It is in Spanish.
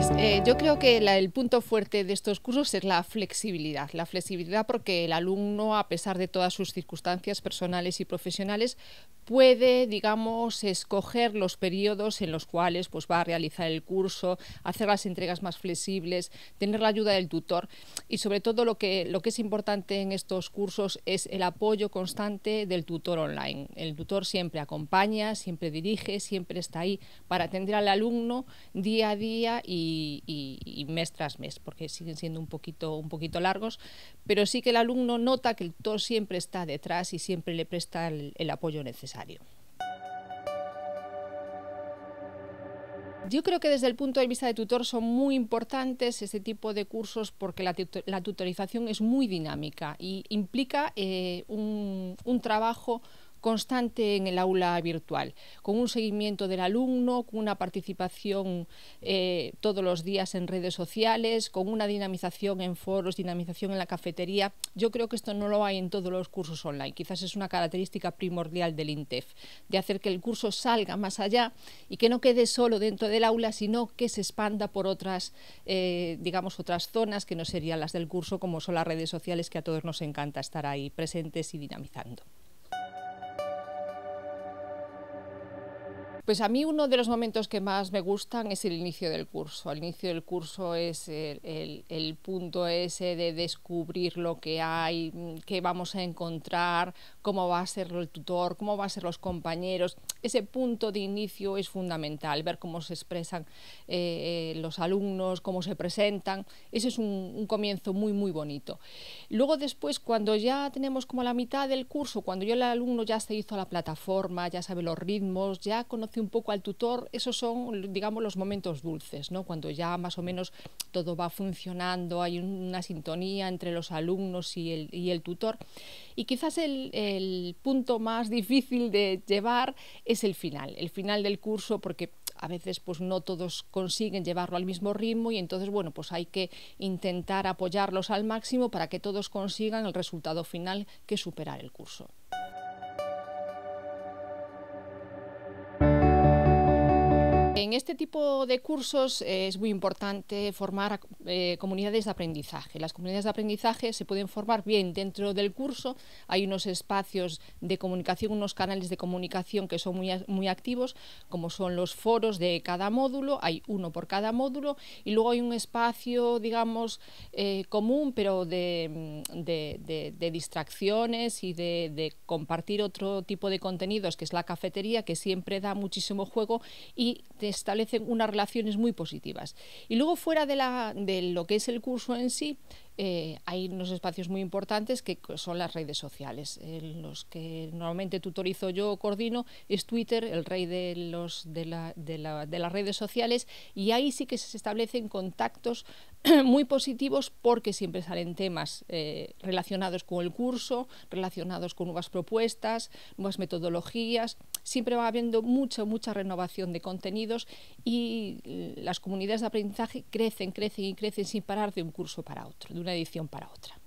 Eh, yo creo que la- el punto fuerte de estos cursos es la flexibilidad. La flexibilidad porque el alumno, a pesar de todas sus circunstancias personales y profesionales, puede, digamos, escoger los periodos en los cuales pues, va a realizar el curso, hacer las entregas más flexibles, tener la ayuda del tutor y sobre todo lo que, lo que es importante en estos cursos es el apoyo constante del tutor online. El tutor siempre acompaña, siempre dirige, siempre está ahí para atender al alumno día a día y, y- mes tras mes, porque siguen siendo un poquito, un poquito largos, pero sí que el alumno nota que el tutor siempre está detrás y siempre le presta el, apoyo necesario. Yo creo que desde el punto de vista de tutor son muy importantes este tipo de cursos porque la, tuto- la tutorización es muy dinámica y implica eh, un trabajo constante en el aula virtual, con un seguimiento del alumno, con una participación eh, todos los días en redes sociales, con una dinamización en foros, dinamización en la cafetería. Yo creo que esto no lo hay en todos los cursos online. Quizás es una característica primordial del INTEF, de hacer que el curso salga más allá y que no quede solo dentro del aula, sino que se expanda por otras, eh, digamos, otras zonas que no serían las del curso, como son las redes sociales, que a todos nos encanta estar ahí presentes y dinamizando. Pues a mí uno de los momentos que más me gustan es el inicio del curso. El inicio del curso es el, el- el punto ese de descubrir lo que hay, mm, qué vamos a encontrar, cómo va a ser el tutor, cómo van a ser los compañeros. Ese punto de inicio es fundamental, ver cómo se expresan eh, eh, los alumnos, cómo se presentan. Ese es un, un comienzo muy, muy bonito. Luego después, cuando ya tenemos como la mitad del curso, cuando ya el alumno ya se hizo a la plataforma, ya sabe los ritmos, ya conoce un poco al tutor, esos son, digamos, los momentos dulces, ¿no? Cuando ya más o menos todo va funcionando, hay una sintonía entre los alumnos y el, y el tutor. Y quizás el, el punto más difícil de llevar es el final, el final del curso, porque a veces pues no todos consiguen llevarlo al mismo ritmo y entonces bueno pues hay que intentar apoyarlos al máximo para que todos consigan el resultado final que superar el curso. En este tipo de cursos eh, es muy importante formar eh, comunidades de aprendizaje. Las comunidades de aprendizaje se pueden formar bien dentro del curso, hay unos espacios de comunicación, unos canales de comunicación que son muy, activos, como son los foros de cada módulo, hay uno por cada módulo, y luego hay un espacio, digamos, eh, común, pero de, mm, distracciones y de, compartir otro tipo de contenidos, que es la cafetería, que siempre da muchísimo juego y establecen unas relaciones muy positivas. Y luego fuera de, la, de lo que es el curso en sí, eh, hay unos espacios muy importantes que son las redes sociales. Los que normalmente tutorizo yo o coordino es Twitter, el rey de, los, de, la- de la- de las redes sociales, y ahí sí que se establecen contactos muy positivos porque siempre salen temas eh, relacionados con el curso, relacionados con nuevas propuestas, nuevas metodologías. Siempre va habiendo mucha, mucha renovación de contenidos y eh, las comunidades de aprendizaje crecen, crecen y crecen sin parar de un curso para otro, una edición para otra.